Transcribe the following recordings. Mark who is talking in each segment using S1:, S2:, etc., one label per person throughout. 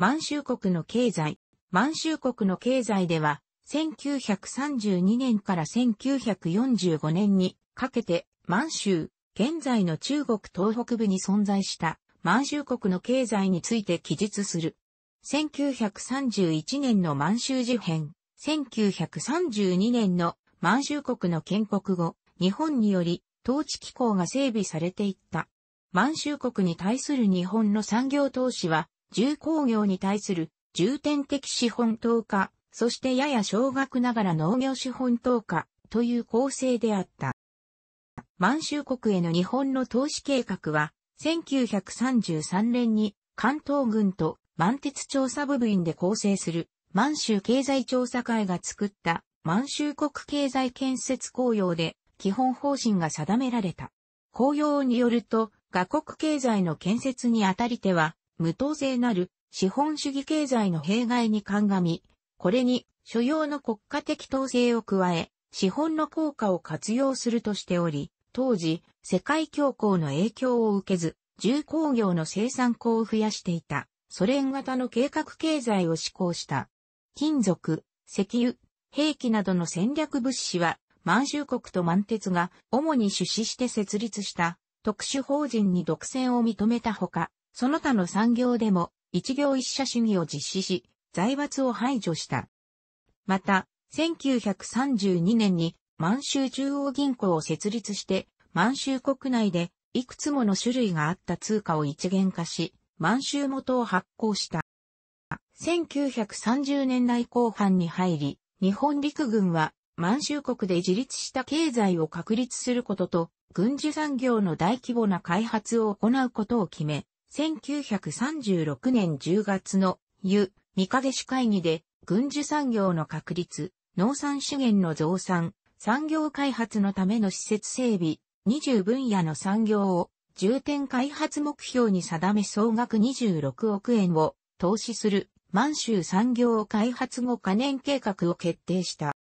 S1: 満州国の経済。満州国の経済では、1932年から1945年にかけて満州、現在の中国東北部に存在した満州国の経済について記述する。1931年の満州事変、1932年の満州国の建国後、日本により統治機構が整備されていった。満州国に対する日本の産業投資は、重工業に対する重点的資本投下、そしてやや少額ながら農業資本投下という構成であった。満州国への日本の投資計画は、1933年に関東軍と満鉄調査部部員で構成する満州経済調査会が作った満州国経済建設公用で基本方針が定められた。公用によると、画国経済の建設にあたりては、無当税なる資本主義経済の弊害に鑑み、これに所要の国家的統制を加え、資本の効果を活用するとしており、当時、世界恐慌の影響を受けず、重工業の生産庫を増やしていた、ソ連型の計画経済を施行した。金属、石油、兵器などの戦略物資は満州国と満鉄が主に出資して設立した特殊法人に独占を認めたほか、その他の産業でも一業一社主義を実施し、財閥を排除した。また、1932年に満州中央銀行を設立して、満州国内でいくつもの種類があった通貨を一元化し、満州元を発行した。1930年代後半に入り、日本陸軍は満州国で自立した経済を確立することと、軍需産業の大規模な開発を行うことを決め、1936年10月の湯、三影市会議で、軍需産業の確立、農産資源の増産、産業開発のための施設整備、20分野の産業を重点開発目標に定め総額26億円を投資する満州産業開発後可年計画を決定した。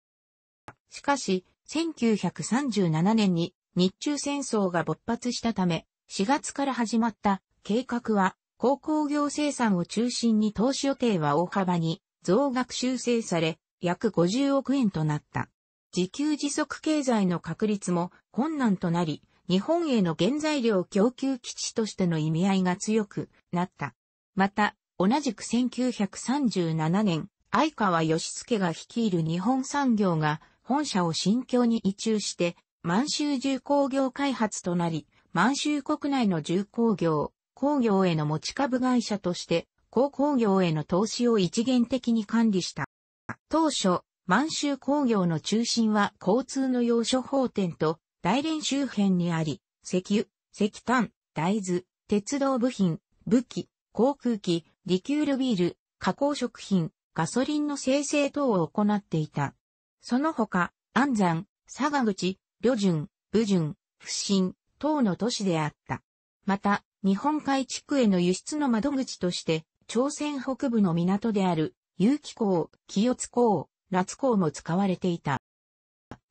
S1: しかし、1937年に日中戦争が勃発したため、4月から始まった計画は、鉱工業生産を中心に投資予定は大幅に増額修正され、約50億円となった。自給自足経済の確立も困難となり、日本への原材料供給基地としての意味合いが強くなった。また、同じく1937年、相川義介が率いる日本産業が本社を新京に移住して、満州重工業開発となり、満州国内の重工業、工業への持ち株会社として、鉱工業への投資を一元的に管理した。当初、満州工業の中心は交通の要所法店と大連周辺にあり、石油、石炭、大豆、鉄道部品、武器、航空機、リキュールビール、加工食品、ガソリンの生成等を行っていた。その他、安山、佐賀口、旅順、武順、不審等の都市であった。また、日本海地区への輸出の窓口として、朝鮮北部の港である、有機港、清津港、夏港も使われていた。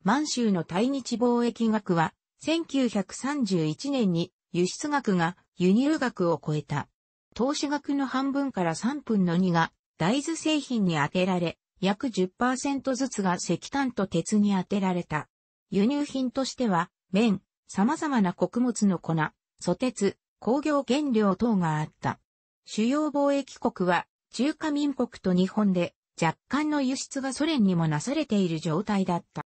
S1: 満州の対日貿易額は、1931年に輸出額が輸入額を超えた。投資額の半分から3分の2が大豆製品に充てられ、約10%ずつが石炭と鉄に当てられた。輸入品としては、麺、様々な穀物の粉、素鉄、工業原料等があった。主要貿易国は中華民国と日本で若干の輸出がソ連にもなされている状態だった。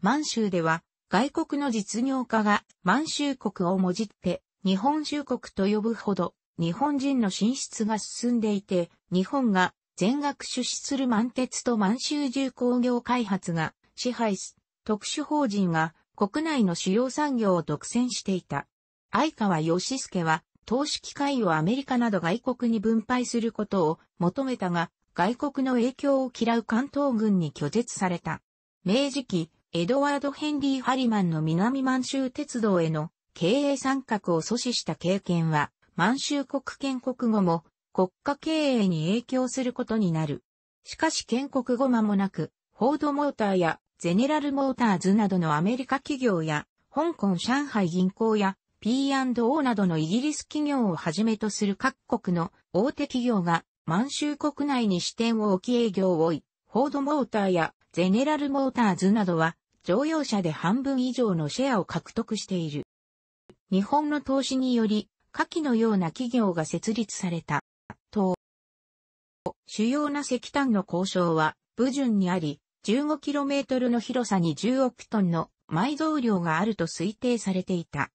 S1: 満州では外国の実業家が満州国をもじって日本州国と呼ぶほど日本人の進出が進んでいて日本が全額出資する満鉄と満州重工業開発が支配す、特殊法人が国内の主要産業を独占していた。相川義介は投資機会をアメリカなど外国に分配することを求めたが、外国の影響を嫌う関東軍に拒絶された。明治期、エドワード・ヘンリー・ハリマンの南満州鉄道への経営参画を阻止した経験は、満州国建国後も国家経営に影響することになる。しかし建国後間もなく、フォードモーターやゼネラルモーターズなどのアメリカ企業や、香港上海銀行や P&O などのイギリス企業をはじめとする各国の大手企業が満州国内に支店を置き営業を追い、フォードモーターやゼネラルモーターズなどは乗用車で半分以上のシェアを獲得している。日本の投資により、下記のような企業が設立された。と、主要な石炭の交渉は、武順にあり、15km の広さに10億トンの埋蔵量があると推定されていた。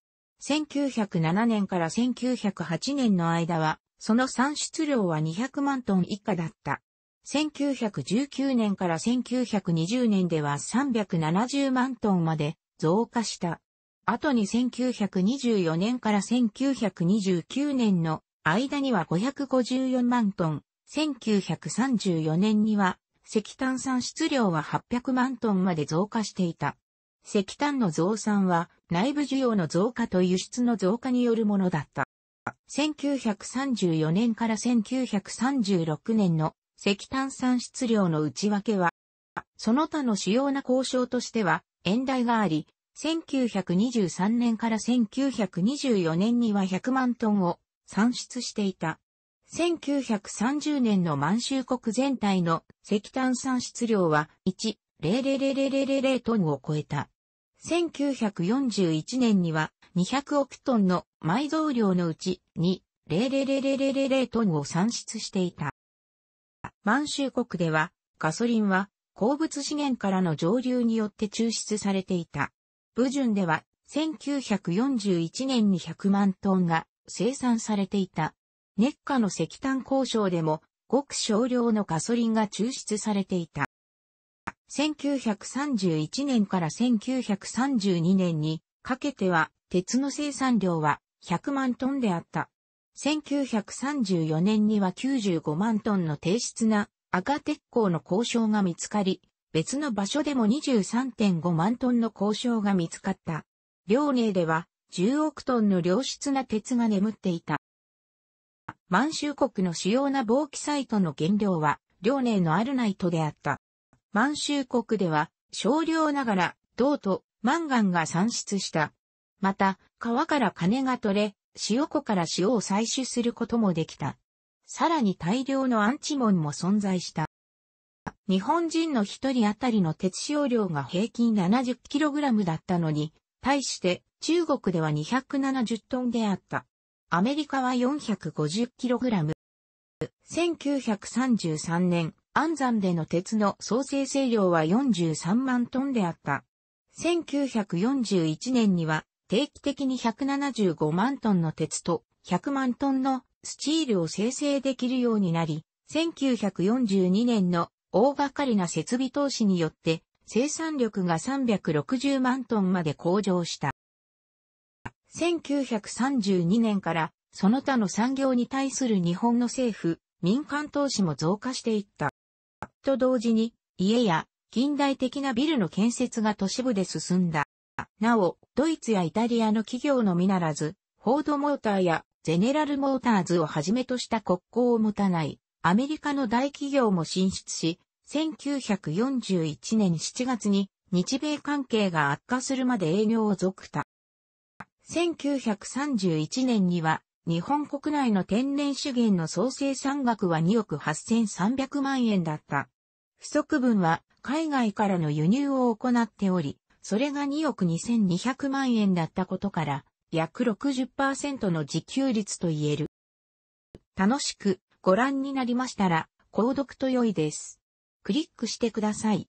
S1: 1907年から1908年の間は、その産出量は200万トン以下だった。1919年から1920年では370万トンまで増加した。後に1924年から1929年の間には554万トン、1934年には石炭産出量は800万トンまで増加していた。石炭の増産は内部需要の増加と輸出の増加によるものだった。1934年から1936年の石炭産出量の内訳は、その他の主要な交渉としては、円台があり、1923年から1924年には100万トンを産出していた。1930年の満州国全体の石炭産出量は1、00000トンを超えた。1941年には200億トンの埋蔵量のうち2、00000トンを産出していた。満州国ではガソリンは鉱物資源からの上流によって抽出されていた。武順では1941年に100万トンが生産されていた。熱下の石炭交渉でもごく少量のガソリンが抽出されていた。1931年から1932年にかけては鉄の生産量は100万トンであった。1934年には95万トンの低質な赤鉄鋼の交渉が見つかり、別の場所でも23.5万トンの交渉が見つかった。遼寧では10億トンの良質な鉄が眠っていた。満州国の主要な防気サイトの原料は、遼寧のアルナイトであった。満州国では少量ながら銅とマンガンが産出した。また、川から金が取れ、塩湖から塩を採取することもできた。さらに大量のアンチモンも存在した。日本人の一人当たりの鉄使用量が平均 70kg だったのに、対して中国では270トンであった。アメリカは 450kg。1933年、安山での鉄の総生成量は43万トンであった。1941年には定期的に175万トンの鉄と100万トンのスチールを生成できるようになり、1942年の大掛かりな設備投資によって生産力が360万トンまで向上した。1932年からその他の産業に対する日本の政府、民間投資も増加していった。と同時に家や近代的なビルの建設が都市部で進んだ。なお、ドイツやイタリアの企業のみならず、フォードモーターやゼネラルモーターズをはじめとした国交を持たないアメリカの大企業も進出し、1941年7月に日米関係が悪化するまで営業を続た。1931年には日本国内の天然資源の総生産額は2億8300万円だった。不足分は海外からの輸入を行っており、それが2億2200万円だったことから、約60%の自給率と言える。楽しくご覧になりましたら、購読と良いです。クリックしてください。